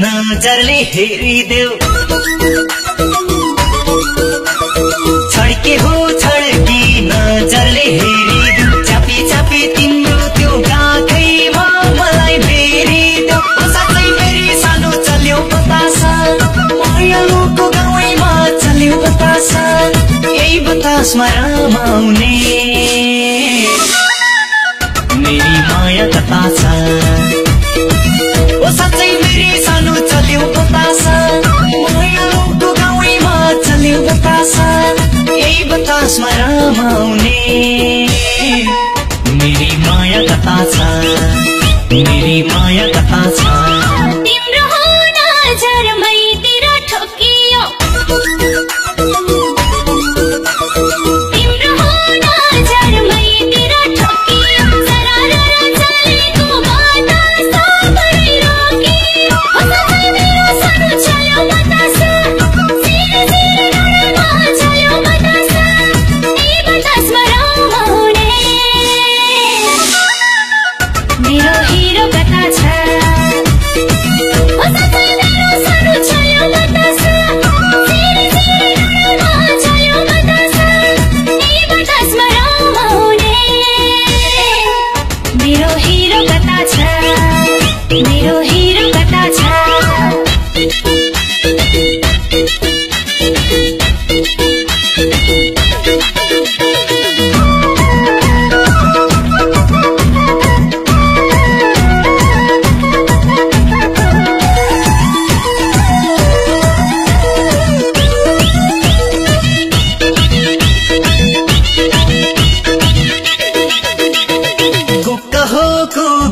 नजरले हेरिदेऊ? छड्के हो छड्की नजरले हेरिदेऊ। चापी चापी तिम्रो त्यो गाखैमा मलाई फेरिदेऊ साँच्चै फेरि सानो चल्यो बतासा मायालुको गाउँमा चल्यो बतासा यही बतासमा रमाउने मेरी बतासमा रमाउने मेरो हिरो कता छ? मेरो हिरो कता छ? कुक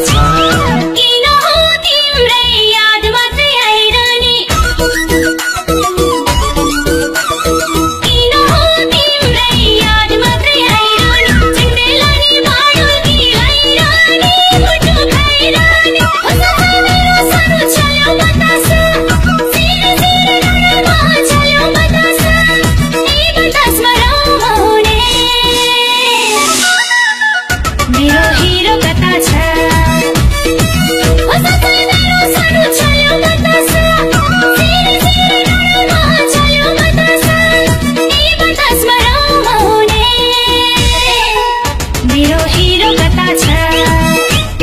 छ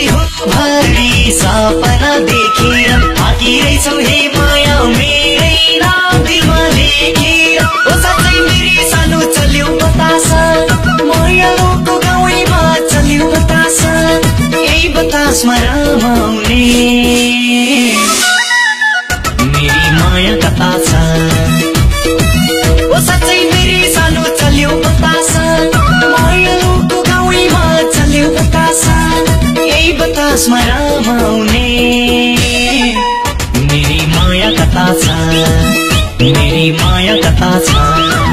रातै हो भरि सपना देखेर आकिरहेछौ हे माया मेरै नाम दिलमा लेखेर ओ साँच्चै मेरी सानो चल्यो बतासा। मायाको गाउँमा चल्यो बतासा। यही बतासमा मेरी फेरि माया कता छ